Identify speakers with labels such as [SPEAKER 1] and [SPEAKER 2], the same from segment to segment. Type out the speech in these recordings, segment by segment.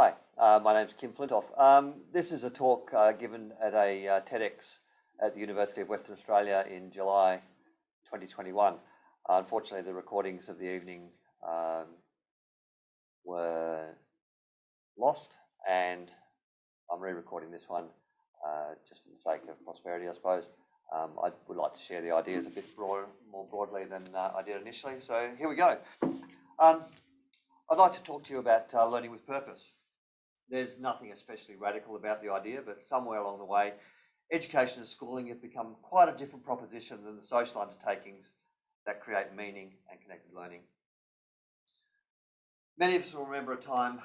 [SPEAKER 1] Hi, uh, my name is Kim Flintoff. Um, this is a talk uh, given at a uh, TEDx at the University of Western Australia in July 2021. unfortunately, the recordings of the evening um, were lost, and I'm re-recording this one uh, just for the sake of prosperity, I suppose. Um, I would like to share the ideas a bit broad, more broadly than uh, I did initially. So here we go. Um, I'd like to talk to you about uh, learning with purpose. There's nothing especially radical about the idea, but somewhere along the way, education and schooling have become quite a different proposition than the social undertakings that create meaning and connected learning. Many of us will remember a time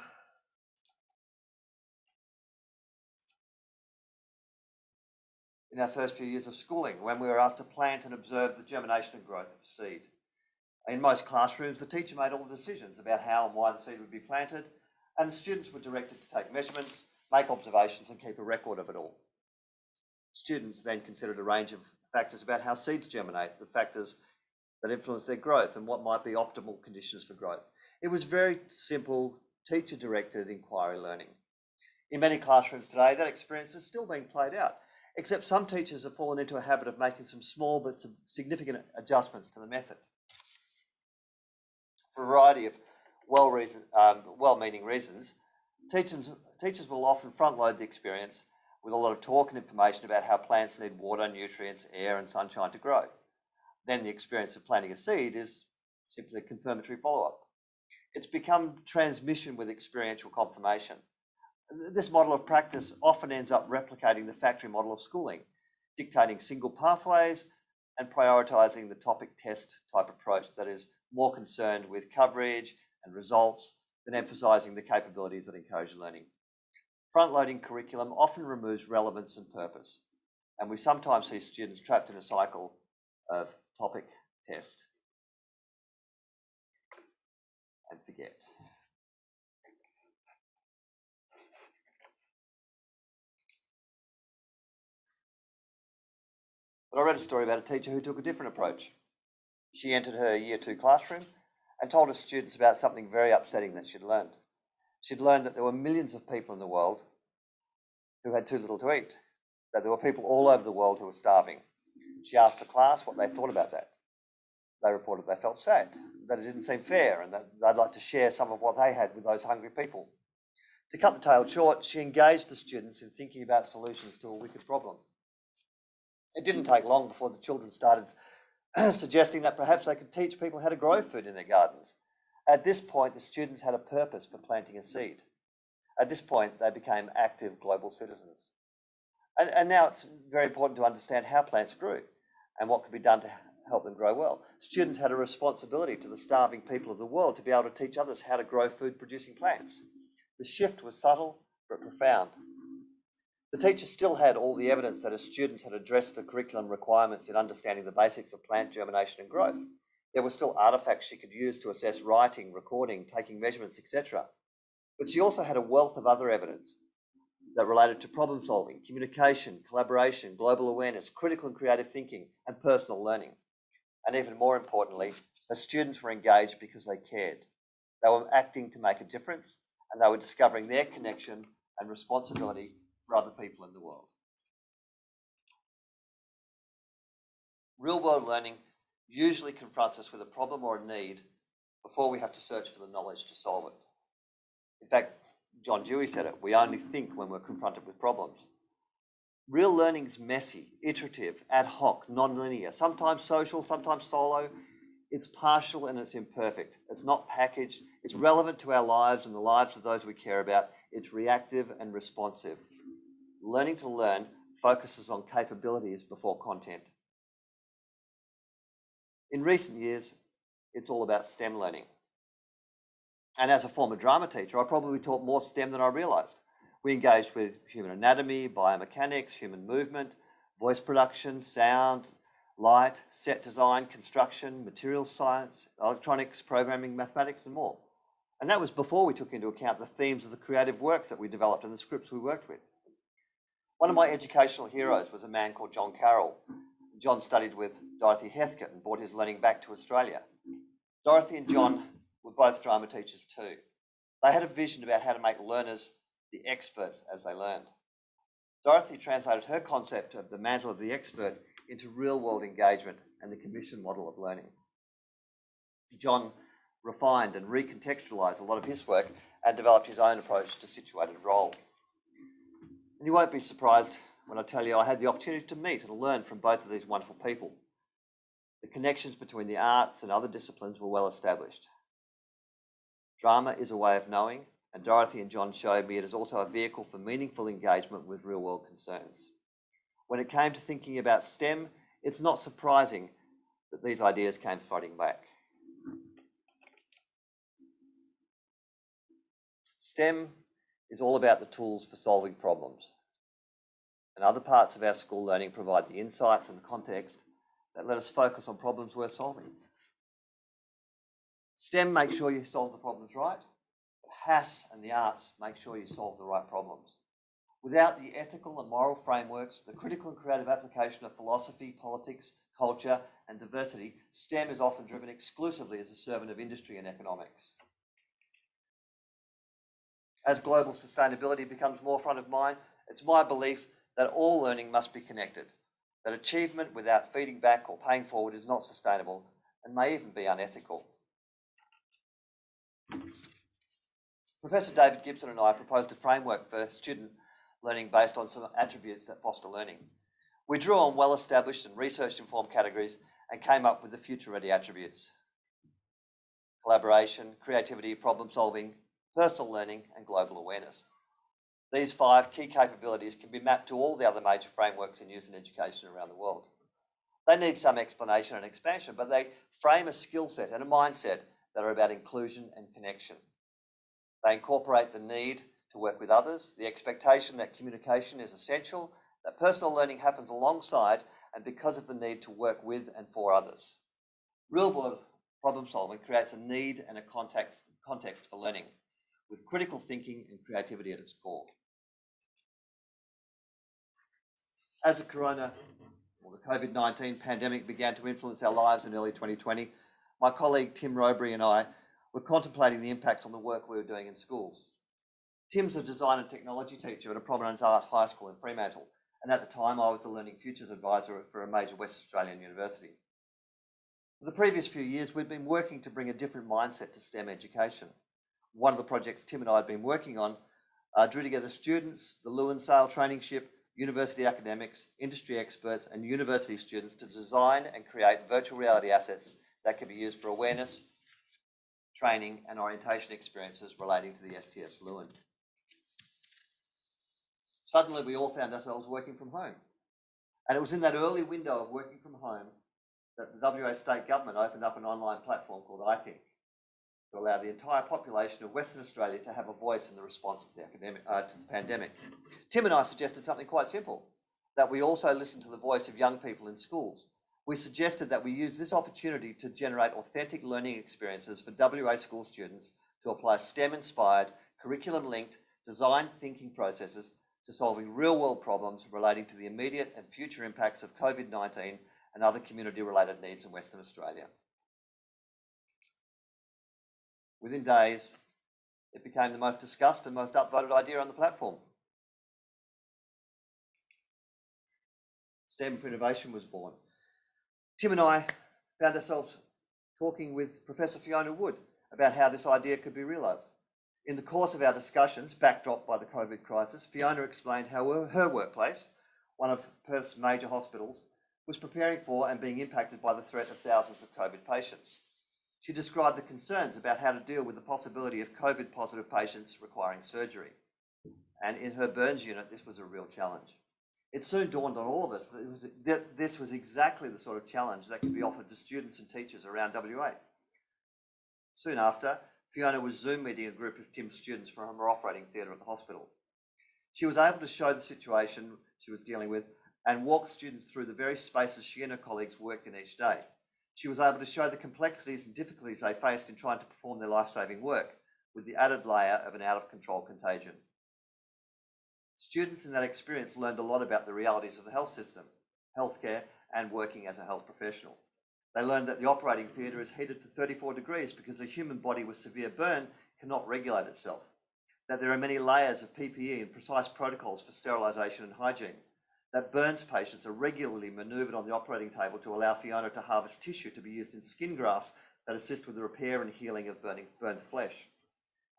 [SPEAKER 1] in our first few years of schooling when we were asked to plant and observe the germination and growth of seed. In most classrooms, the teacher made all the decisions about how and why the seed would be planted, and the students were directed to take measurements, make observations, and keep a record of it all. Students then considered a range of factors about how seeds germinate, the factors that influence their growth, and what might be optimal conditions for growth. It was very simple, teacher directed inquiry learning. In many classrooms today, that experience is still being played out, except some teachers have fallen into a habit of making some small but some significant adjustments to the method. A variety of well reason, um, well-meaning reasons, teachers, teachers will often front load the experience with a lot of talk and information about how plants need water, nutrients, air, and sunshine to grow. Then the experience of planting a seed is simply a confirmatory follow-up. It's become transmission with experiential confirmation. This model of practice often ends up replicating the factory model of schooling, dictating single pathways and prioritizing the topic test type approach that is more concerned with coverage and results than emphasizing the capabilities that encourage learning. Front-loading curriculum often removes relevance and purpose, and we sometimes see students trapped in a cycle of topic test and forget. But I read a story about a teacher who took a different approach. She entered her year two classroom and told her students about something very upsetting that she'd learned. She'd learned that there were millions of people in the world who had too little to eat, that there were people all over the world who were starving. She asked the class what they thought about that. They reported they felt sad, that it didn't seem fair, and that they'd like to share some of what they had with those hungry people. To cut the tale short, she engaged the students in thinking about solutions to a wicked problem. It didn't take long before the children started suggesting that perhaps they could teach people how to grow food in their gardens. At this point, the students had a purpose for planting a seed. At this point, they became active global citizens. And, and now it's very important to understand how plants grew and what could be done to help them grow well. Students had a responsibility to the starving people of the world to be able to teach others how to grow food producing plants. The shift was subtle but profound. The teacher still had all the evidence that his students had addressed the curriculum requirements in understanding the basics of plant germination and growth. There were still artifacts she could use to assess writing, recording, taking measurements, etc. But she also had a wealth of other evidence that related to problem solving, communication, collaboration, global awareness, critical and creative thinking, and personal learning. And even more importantly, her students were engaged because they cared. They were acting to make a difference, and they were discovering their connection and responsibility for other people in the world. Real world learning usually confronts us with a problem or a need before we have to search for the knowledge to solve it. In fact, John Dewey said it we only think when we're confronted with problems. Real learning is messy, iterative, ad hoc, non-linear, sometimes social, sometimes solo. It's partial and it's imperfect. It's not packaged. It's relevant to our lives and the lives of those we care about. It's reactive and responsive. Learning to learn focuses on capabilities before content. In recent years, it's all about STEM learning. And as a former drama teacher, I probably taught more STEM than I realised. We engaged with human anatomy, biomechanics, human movement, voice production, sound, light, set design, construction, materials science, electronics, programming, mathematics, and more. And that was before we took into account the themes of the creative works that we developed and the scripts we worked with. One of my educational heroes was a man called John Carroll. John studied with Dorothy Heathcote and brought his learning back to Australia. Dorothy and John were both drama teachers too. They had a vision about how to make learners the experts as they learned. Dorothy translated her concept of the mantle of the expert into real world engagement and the commission model of learning. John refined and recontextualised a lot of his work and developed his own approach to situated role. And you won't be surprised when I tell you I had the opportunity to meet and learn from both of these wonderful people. The connections between the arts and other disciplines were well established. Drama is a way of knowing, and Dorothy and John showed me it is also a vehicle for meaningful engagement with real world concerns. When it came to thinking about STEM, it's not surprising that these ideas came flooding back. STEM is all about the tools for solving problems. And other parts of our school learning provide the insights and the context that let us focus on problems worth solving. STEM makes sure you solve the problems right. But HASS and the arts make sure you solve the right problems. Without the ethical and moral frameworks, the critical and creative application of philosophy, politics, culture, and diversity, STEM is often driven exclusively as a servant of industry and economics. As global sustainability becomes more front of mind, it's my belief that all learning must be connected, that achievement without feeding back or paying forward is not sustainable and may even be unethical. Professor David Gibson and I proposed a framework for student learning based on some attributes that foster learning. We drew on well established and research informed categories and came up with the future ready attributes collaboration, creativity, problem solving, personal learning, and global awareness. These five key capabilities can be mapped to all the other major frameworks in use in education around the world. They need some explanation and expansion, but they frame a skill set and a mindset that are about inclusion and connection. They incorporate the need to work with others, the expectation that communication is essential, that personal learning happens alongside and because of the need to work with and for others. Real world problem solving creates a need and a context, context for learning with critical thinking and creativity at its core. As the corona or the COVID 19 pandemic began to influence our lives in early 2020, my colleague Tim Rowbury and I were contemplating the impacts on the work we were doing in schools. Tim's a design and technology teacher at a prominent arts high school in Fremantle, and at the time I was the Learning Futures advisor for a major West Australian university. For the previous few years, we've been working to bring a different mindset to STEM education one of the projects Tim and I had been working on, uh, drew together students, the Leeuwin Sail Training Ship, university academics, industry experts, and university students to design and create virtual reality assets that can be used for awareness, training, and orientation experiences relating to the STS Leeuwin. Suddenly, we all found ourselves working from home. And it was in that early window of working from home that the WA state government opened up an online platform called iThink to allow the entire population of Western Australia to have a voice in the response to the, academic, uh, to the pandemic. Tim and I suggested something quite simple, that we also listen to the voice of young people in schools. We suggested that we use this opportunity to generate authentic learning experiences for WA school students to apply STEM-inspired, curriculum-linked design thinking processes to solving real-world problems relating to the immediate and future impacts of COVID-19 and other community-related needs in Western Australia. Within days, it became the most discussed and most upvoted idea on the platform. STEM for Innovation was born. Tim and I found ourselves talking with Professor Fiona Wood about how this idea could be realised. In the course of our discussions, backdropped by the COVID crisis, Fiona explained how her workplace, one of Perth's major hospitals, was preparing for and being impacted by the threat of thousands of COVID patients. She described the concerns about how to deal with the possibility of COVID positive patients requiring surgery. And in her burns unit, this was a real challenge. It soon dawned on all of us that, was, that this was exactly the sort of challenge that could be offered to students and teachers around WA. Soon after, Fiona was Zoom meeting a group of Tim's students from her operating theatre at the hospital. She was able to show the situation she was dealing with and walk students through the various spaces she and her colleagues worked in each day she was able to show the complexities and difficulties they faced in trying to perform their life saving work, with the added layer of an out of control contagion. Students in that experience learned a lot about the realities of the health system, healthcare, and working as a health professional. They learned that the operating theatre is heated to 34 degrees because a human body with severe burn cannot regulate itself. That there are many layers of PPE and precise protocols for sterilisation and hygiene. That burns patients are regularly manoeuvred on the operating table to allow Fiona to harvest tissue to be used in skin grafts that assist with the repair and healing of burning, burned flesh.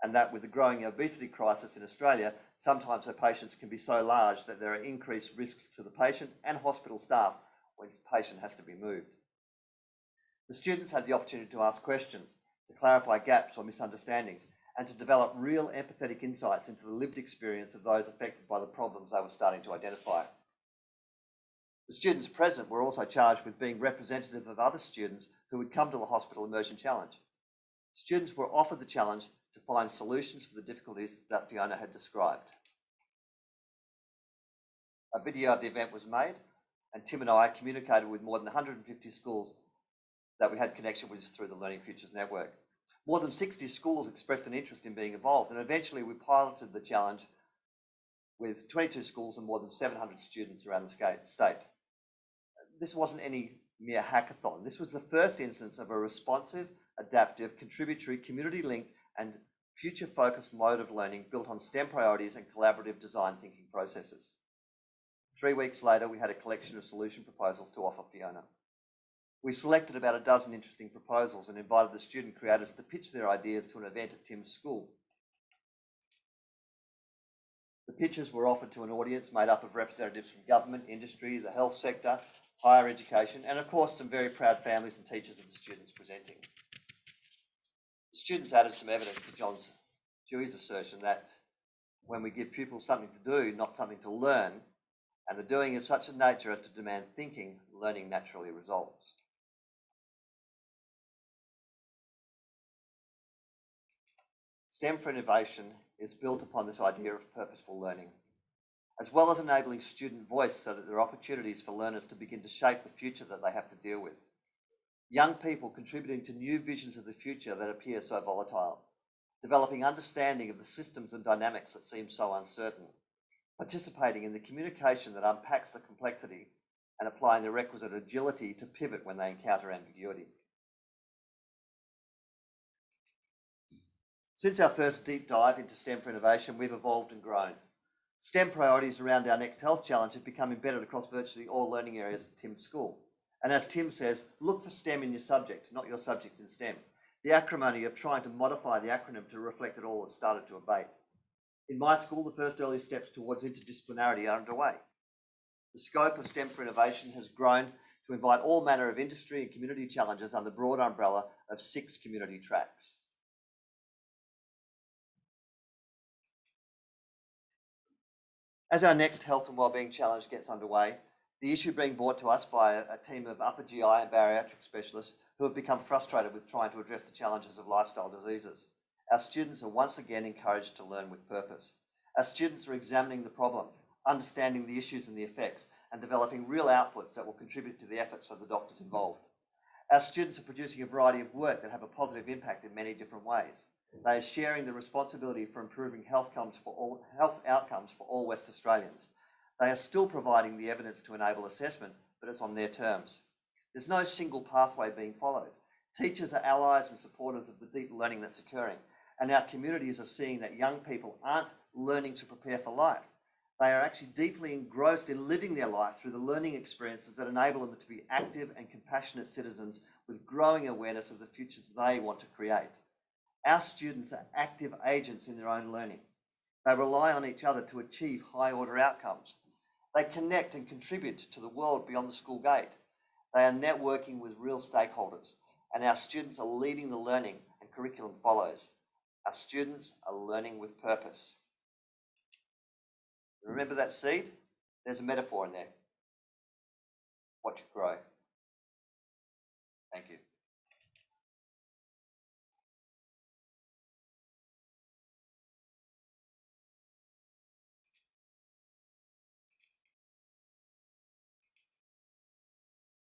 [SPEAKER 1] And that with the growing obesity crisis in Australia, sometimes her patients can be so large that there are increased risks to the patient and hospital staff when the patient has to be moved. The students had the opportunity to ask questions, to clarify gaps or misunderstandings, and to develop real empathetic insights into the lived experience of those affected by the problems they were starting to identify. The students present were also charged with being representative of other students who would come to the hospital immersion challenge. Students were offered the challenge to find solutions for the difficulties that Fiona had described. A video of the event was made, and Tim and I communicated with more than 150 schools that we had connection with through the Learning Futures Network. More than 60 schools expressed an interest in being involved, and eventually we piloted the challenge with 22 schools and more than 700 students around the state. This wasn't any mere hackathon. This was the first instance of a responsive, adaptive, contributory, community-linked and future-focused mode of learning built on STEM priorities and collaborative design thinking processes. Three weeks later, we had a collection of solution proposals to offer Fiona. We selected about a dozen interesting proposals and invited the student creators to pitch their ideas to an event at Tim's school. The pitches were offered to an audience made up of representatives from government, industry, the health sector, higher education, and of course some very proud families and teachers of the students presenting. The students added some evidence to John's Dewey's assertion that when we give pupils something to do, not something to learn, and the doing is such a nature as to demand thinking, learning naturally results. STEM for Innovation is built upon this idea of purposeful learning, as well as enabling student voice so that there are opportunities for learners to begin to shape the future that they have to deal with. Young people contributing to new visions of the future that appear so volatile, developing understanding of the systems and dynamics that seem so uncertain, participating in the communication that unpacks the complexity and applying the requisite agility to pivot when they encounter ambiguity. Since our first deep dive into STEM for innovation, we've evolved and grown. STEM priorities around our next health challenge have become embedded across virtually all learning areas at Tim's school. And as Tim says, look for STEM in your subject, not your subject in STEM. The acrimony of trying to modify the acronym to reflect it all has started to abate. In my school, the first early steps towards interdisciplinarity are underway. The scope of STEM for innovation has grown to invite all manner of industry and community challenges under the broad umbrella of six community tracks. As our next health and wellbeing challenge gets underway, the issue being brought to us by a, a team of upper GI and bariatric specialists who have become frustrated with trying to address the challenges of lifestyle diseases. Our students are once again encouraged to learn with purpose. Our students are examining the problem, understanding the issues and the effects, and developing real outputs that will contribute to the efforts of the doctors involved. Our students are producing a variety of work that have a positive impact in many different ways. They are sharing the responsibility for improving health outcomes for all, health outcomes for all West Australians. They are still providing the evidence to enable assessment, but it's on their terms. There's no single pathway being followed. Teachers are allies and supporters of the deep learning that's occurring, and our communities are seeing that young people aren't learning to prepare for life. They are actually deeply engrossed in living their life through the learning experiences that enable them to be active and compassionate citizens with growing awareness of the futures they want to create. Our students are active agents in their own learning. They rely on each other to achieve high order outcomes. They connect and contribute to the world beyond the school gate. They are networking with real stakeholders, and our students are leading the learning and curriculum follows. Our students are learning with purpose. Remember that seed? There's a metaphor in there. Watch it grow.